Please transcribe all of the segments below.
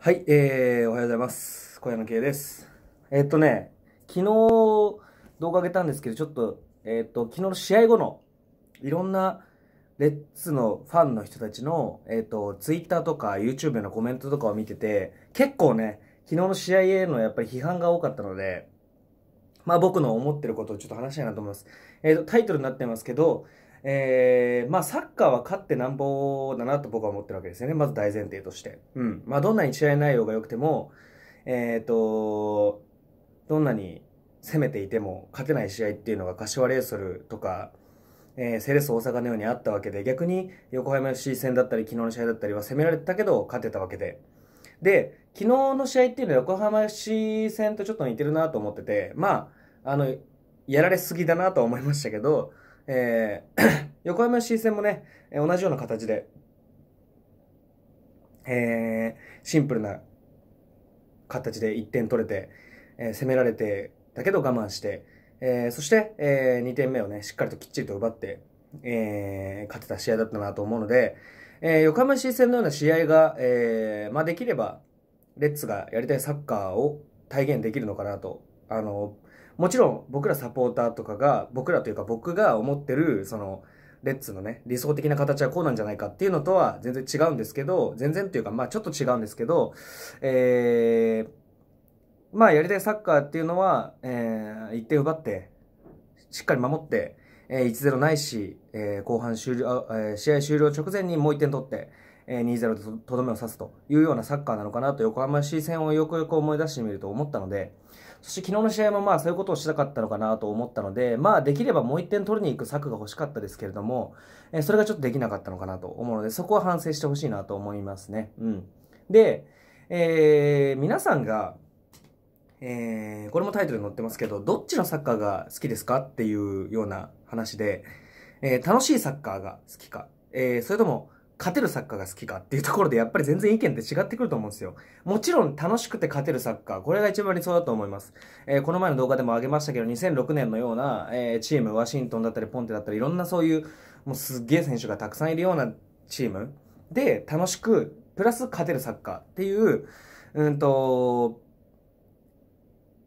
はい、えー、おはようございます。小屋の圭です。えー、っとね、昨日動画上げたんですけど、ちょっと、えー、っと、昨日の試合後の、いろんなレッツのファンの人たちの、えー、っと、ツイッターとか YouTube のコメントとかを見てて、結構ね、昨日の試合へのやっぱり批判が多かったので、まあ僕の思ってることをちょっと話したいなと思います。えっと、タイトルになってますけど、えー、まあサッカーは勝ってなんぼだなと僕は思ってるわけですよね。まず大前提として。うん。まあどんなに試合内容が良くても、えっ、ー、と、どんなに攻めていても勝てない試合っていうのが柏レイソルとか、えー、セレッソ大阪のようにあったわけで、逆に横浜 FC 戦だったり昨日の試合だったりは攻められてたけど勝てたわけで。で、昨日の試合っていうのは横浜 FC 戦とちょっと似てるなと思ってて、まあ、あの、やられすぎだなと思いましたけど、えー、横浜市戦もね、同じような形で、えー、シンプルな形で1点取れて、えー、攻められて、だけど我慢して、えー、そして、えー、2点目をね、しっかりときっちりと奪って、えー、勝てた試合だったなと思うので、えー、横浜市戦のような試合が、えー、まあできれば、レッツがやりたいサッカーを体現できるのかなと、あの、もちろん僕らサポーターとかが、僕らというか僕が思ってる、その、レッツのね、理想的な形はこうなんじゃないかっていうのとは全然違うんですけど、全然っていうか、まあちょっと違うんですけど、えー、まあやりたいサッカーっていうのは、えー、1点奪って、しっかり守って、えー、1-0ないし、えー、後半終了、えー、試合終了直前にもう1点取って、えー、2-0でとどめを刺すというようなサッカーなのかなと横浜市戦をよくよく思い出してみると思ったので、そして昨日の試合もまあそういうことをしたかったのかなと思ったので、まあできればもう1点取りに行く策が欲しかったですけれども、え、それがちょっとできなかったのかなと思うので、そこは反省してほしいなと思いますね。うん。で、えー、皆さんが、えー、これもタイトルに載ってますけど、どっちのサッカーが好きですかっていうような話で、えー、楽しいサッカーが好きか、えー、それとも勝てるサッカーが好きかっていうところでやっぱり全然意見って違ってくると思うんですよ。もちろん楽しくて勝てるサッカー、これが一番理想だと思います。えー、この前の動画でも上げましたけど、2006年のような、えー、チーム、ワシントンだったりポンテだったり、いろんなそういう、もうすっげえ選手がたくさんいるようなチームで楽しく、プラス勝てるサッカーっていう、うんと、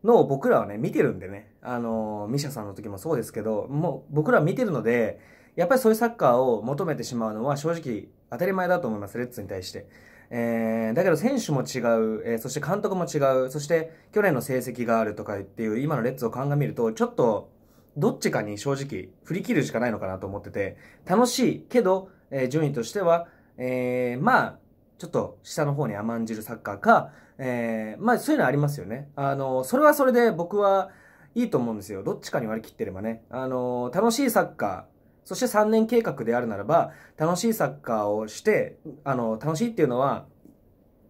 のを僕らはね、見てるんでね。あのミシャさんの時もそうですけど、もう僕ら見てるので、やっぱりそういうサッカーを求めてしまうのは正直当たり前だと思います、レッツに対して。えー、だけど選手も違う、えー、そして監督も違う、そして去年の成績があるとかっていう今のレッツを鑑みると、ちょっとどっちかに正直振り切るしかないのかなと思ってて、楽しいけど、えー、順位としては、えー、まあ、ちょっと下の方に甘んじるサッカーか、えー、まあそういうのありますよね。あの、それはそれで僕はいいと思うんですよ。どっちかに割り切ってればね。あの、楽しいサッカー、そして3年計画であるならば、楽しいサッカーをして、あの、楽しいっていうのは、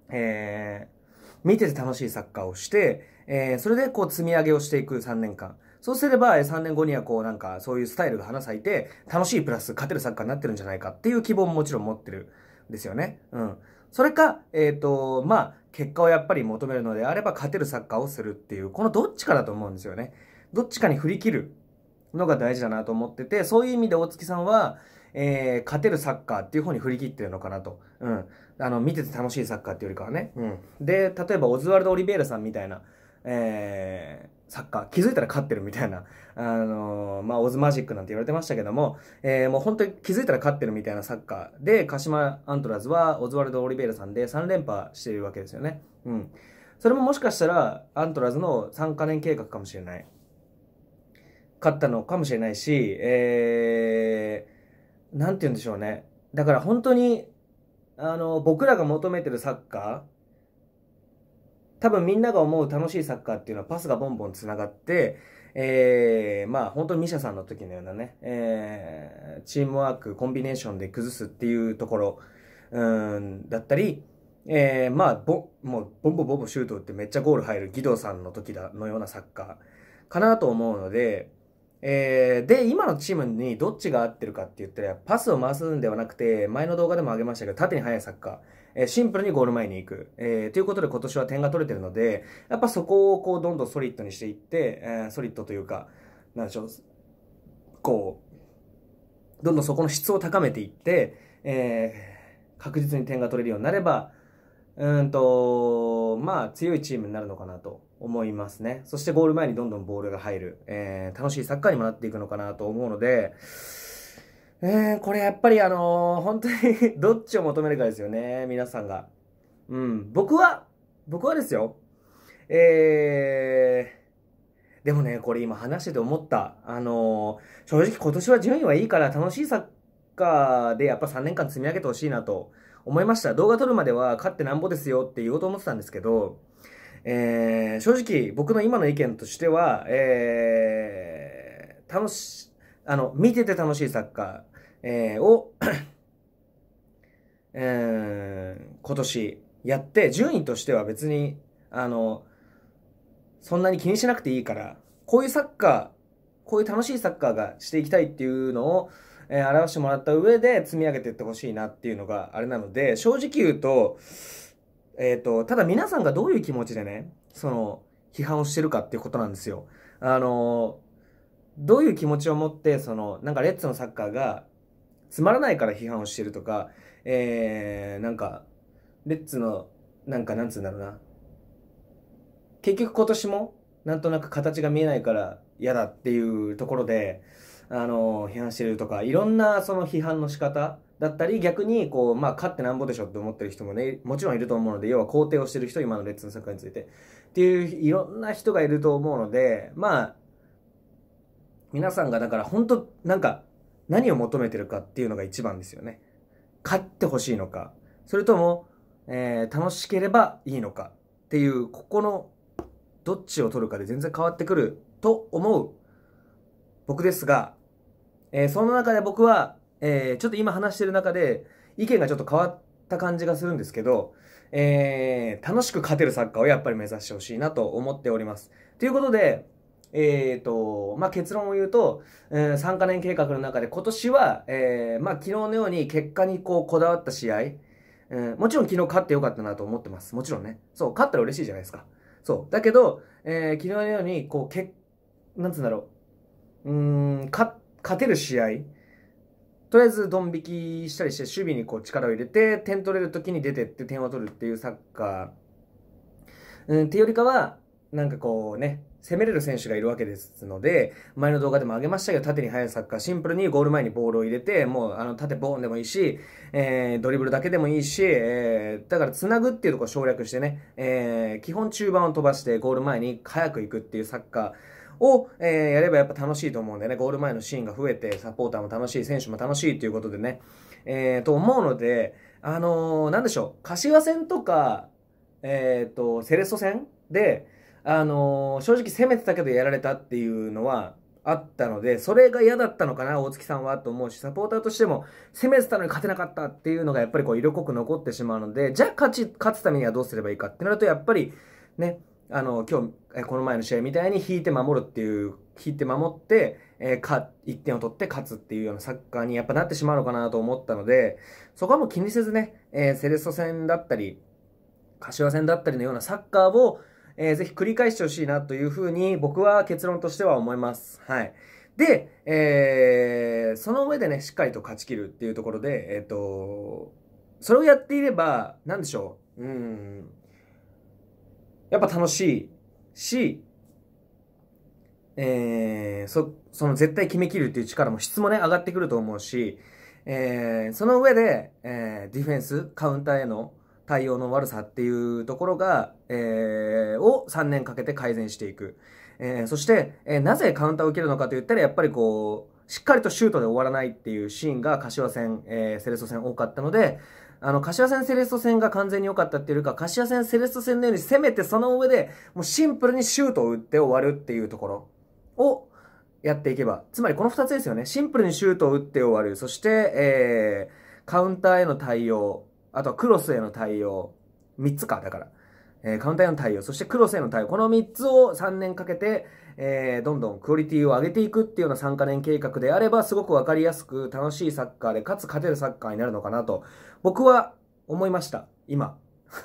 えー、見てて楽しいサッカーをして、えー、それでこう積み上げをしていく3年間。そうすれば、3年後にはこうなんか、そういうスタイルが花咲いて、楽しいプラス勝てるサッカーになってるんじゃないかっていう希望ももちろん持ってるんですよね。うん。それか、えっ、ー、と、まあ、結果をやっぱり求めるのであれば、勝てるサッカーをするっていう、このどっちかだと思うんですよね。どっちかに振り切る。のが大事だなと思ってて、そういう意味で大月さんは、えー、勝てるサッカーっていう方に振り切ってるのかなと。うん。あの、見てて楽しいサッカーっていうよりかはね。うん。で、例えばオズワルド・オリベイラさんみたいな、えー、サッカー、気づいたら勝ってるみたいな、あのー、まあ、オズマジックなんて言われてましたけども、えー、もう本当に気づいたら勝ってるみたいなサッカーで、鹿島アントラーズはオズワルド・オリベイラさんで3連覇しているわけですよね。うん。それももしかしたら、アントラーズの3カ年計画かもしれない。かったのかもしれないし、えー、なんて言うんでしょうね。だから本当に、あの、僕らが求めてるサッカー、多分みんなが思う楽しいサッカーっていうのはパスがボンボン繋がって、えー、まあ本当にミシャさんの時のようなね、えー、チームワーク、コンビネーションで崩すっていうところ、うん、だったり、えー、まあ、ぼ、もう、ボンボンボンボンシュート打ってめっちゃゴール入る義堂さんの時だ、のようなサッカーかなと思うので、えー、で、今のチームにどっちが合ってるかって言ったら、パスを回すんではなくて、前の動画でも上げましたけど、縦に速いサッカー、えー、シンプルにゴール前に行く、えー、ということで今年は点が取れてるので、やっぱそこをこう、どんどんソリッドにしていって、えー、ソリッドというか、なんでしょう、こう、どんどんそこの質を高めていって、えー、確実に点が取れるようになれば、うんと、まあ強いチームになるのかなと思いますね。そしてゴール前にどんどんボールが入る、えー、楽しいサッカーにもなっていくのかなと思うので、えー、これやっぱりあのー、本当にどっちを求めるかですよね、皆さんが。うん、僕は、僕はですよ、えー、でもね、これ今話してて思った。あのー、正直今年は順位はいいから楽しいサッカーでやっぱ3年間積み上げてほしいなと思いました。動画撮るまでは勝ってなんぼですよって言おうと思ってたんですけど、えー、正直僕の今の意見としては、えー、楽し、あの、見てて楽しいサッカー、えー、を えー、今年やって、順位としては別に、あの、そんなに気にしなくていいから、こういうサッカー、こういう楽しいサッカーがしていきたいっていうのを、えー、表してもらった上で積み上げていってほしいなっていうのがあれなので、正直言うと、えっ、ー、と、ただ皆さんがどういう気持ちでね、その、批判をしてるかっていうことなんですよ。あの、どういう気持ちを持って、その、なんかレッツのサッカーがつまらないから批判をしてるとか、えー、なんか、レッツの、なんかなんつうんだろうな。結局今年も、なんとなく形が見えないから嫌だっていうところで、あの、批判してるとか、いろんなその批判の仕方だったり、逆に、こう、まあ、勝ってなんぼでしょって思ってる人もね、もちろんいると思うので、要は肯定をしてる人、今のレッツのサッカーについて。っていう、いろんな人がいると思うので、まあ、皆さんがだから本当なんか何を求めてるかっていうのが一番ですよね。勝ってほしいのか、それとも、えー、楽しければいいのかっていう、ここのどっちを取るかで全然変わってくると思う僕ですが、えー、その中で僕は、えー、ちょっと今話してる中で意見がちょっと変わった感じがするんですけど、えー、楽しく勝てるサッカーをやっぱり目指してほしいなと思っております。ということで、え、ー、と、まあ、結論を言うと、えー、3カ年計画の中で今年は、えー、まあ、昨日のように結果にこう、こだわった試合、えー、もちろん昨日勝ってよかったなと思ってます。もちろんね。そう、勝ったら嬉しいじゃないですか。そう。だけど、えー、昨日のように、こう、けなんつうんだろう。うん、勝、勝てる試合。とりあえず、ドン引きしたりして、守備にこう力を入れて、点取れる時に出てって点を取るっていうサッカー。うん、ってよりかは、なんかこうね、攻めれる選手がいるわけですので、前の動画でも上げましたけど、縦に速いサッカー、シンプルにゴール前にボールを入れて、もう、あの、縦ボーンでもいいし、えー、ドリブルだけでもいいし、えー、だから繋ぐっていうところを省略してね、えー、基本中盤を飛ばしてゴール前に早く行くっていうサッカーを、えー、やればやっぱ楽しいと思うんでね、ゴール前のシーンが増えて、サポーターも楽しい、選手も楽しいっていうことでね、えー、と思うので、あのー、なんでしょう、柏戦とか、えっ、ー、と、セレッソ戦で、あのー、正直攻めてたけどやられたっていうのはあったので、それが嫌だったのかな、大月さんはと思うし、サポーターとしても攻めてたのに勝てなかったっていうのがやっぱりこう色濃く残ってしまうので、じゃあ勝ち、勝つためにはどうすればいいかってなると、やっぱりね、あの、今日、この前の試合みたいに引いて守るっていう、引いて守って、えー、か、1点を取って勝つっていうようなサッカーにやっぱなってしまうのかなと思ったので、そこはもう気にせずね、えー、セレッソ戦だったり、柏戦だったりのようなサッカーを、えー、ぜひ繰り返してほしいなというふうに僕は結論としては思います。はい。で、えー、その上でね、しっかりと勝ち切るっていうところで、え、ー、と、それをやっていれば、なんでしょう。うん。やっぱ楽しいし、えー、そ、その絶対決めきるっていう力も質もね、上がってくると思うし、えー、その上で、えー、ディフェンス、カウンターへの対応の悪さっていうところが、えー、を3年かけて改善していく。えー、そして、えー、なぜカウンターを受けるのかと言ったら、やっぱりこう、しっかりとシュートで終わらないっていうシーンが柏戦、えー、セレッソ戦多かったので、あの、柏戦セレッソ戦が完全に良かったっていうか、柏戦セレッソ戦のように攻めてその上で、もうシンプルにシュートを打って終わるっていうところをやっていけば、つまりこの2つですよね。シンプルにシュートを打って終わる。そして、えー、カウンターへの対応。あとはクロスへの対応。3つか、だから。えー、カウンターへの対応、そしてクロスへの対応。この3つを3年かけて、えー、どんどんクオリティを上げていくっていうような3カ年計画であれば、すごくわかりやすく楽しいサッカーで、かつ勝てるサッカーになるのかなと、僕は思いました。今。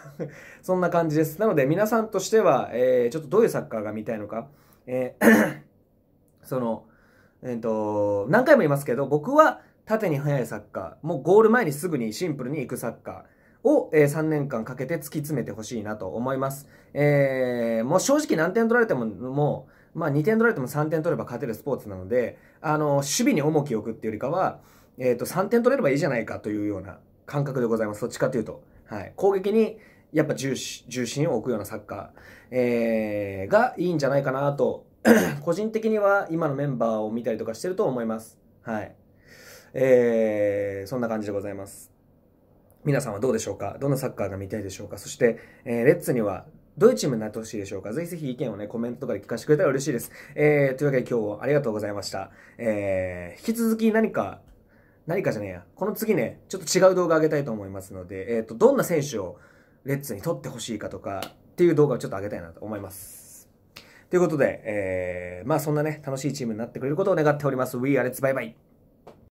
そんな感じです。なので、皆さんとしては、えー、ちょっとどういうサッカーが見たいのか。えー その、えっ、ー、と、何回も言いますけど、僕は縦に速いサッカー、もうゴール前にすぐにシンプルに行くサッカーを、えー、3年間かけて突き詰めてほしいなと思います。えー、もう正直何点取られても、もう、まあ2点取られても3点取れば勝てるスポーツなので、あの、守備に重きを置くっていうよりかは、えっ、ー、と、3点取れればいいじゃないかというような感覚でございます。どっちかというと。はい。攻撃に、やっぱ重重心を置くようなサッカー、えー、がいいんじゃないかなと、個人的には今のメンバーを見たりとかしてると思います。はい。えー、そんな感じでございます。皆さんはどうでしょうか？どんなサッカーが見たいでしょうか？そして、えー、レッツにはどういうチームになってほしいでしょうか？ぜひぜひ意見をね、コメントとかで聞かせてくれたら嬉しいです。えー、というわけで今日はありがとうございました。えー、引き続き何か、何かじゃねえや。この次ね、ちょっと違う動画上げたいと思いますので、えっ、ー、と、どんな選手をレッツに取ってほしいかとかっていう動画をちょっと上げたいなと思います。ということで、えー、まあそんなね、楽しいチームになってくれることを願っております。We are Let's Bye Bye!